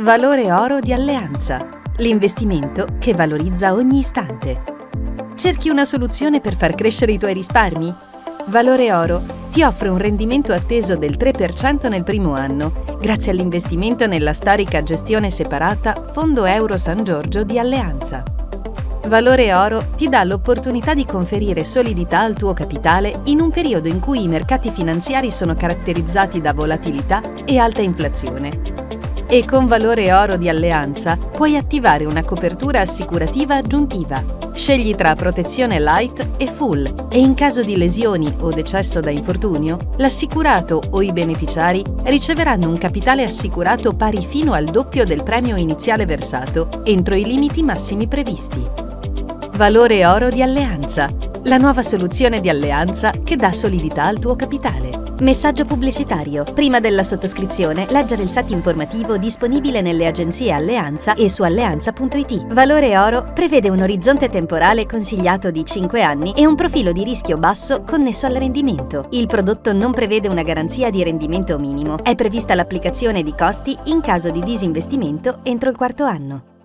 Valore oro di Alleanza. L'investimento che valorizza ogni istante. Cerchi una soluzione per far crescere i tuoi risparmi? Valore oro ti offre un rendimento atteso del 3% nel primo anno, grazie all'investimento nella storica gestione separata Fondo Euro San Giorgio di Alleanza. Valore Oro ti dà l'opportunità di conferire solidità al tuo capitale in un periodo in cui i mercati finanziari sono caratterizzati da volatilità e alta inflazione. E con Valore Oro di Alleanza puoi attivare una copertura assicurativa aggiuntiva. Scegli tra protezione light e full e in caso di lesioni o decesso da infortunio, l'assicurato o i beneficiari riceveranno un capitale assicurato pari fino al doppio del premio iniziale versato entro i limiti massimi previsti. Valore oro di Alleanza, la nuova soluzione di Alleanza che dà solidità al tuo capitale. Messaggio pubblicitario. Prima della sottoscrizione, leggere il set informativo disponibile nelle agenzie Alleanza e su alleanza.it. Valore oro prevede un orizzonte temporale consigliato di 5 anni e un profilo di rischio basso connesso al rendimento. Il prodotto non prevede una garanzia di rendimento minimo. È prevista l'applicazione di costi in caso di disinvestimento entro il quarto anno.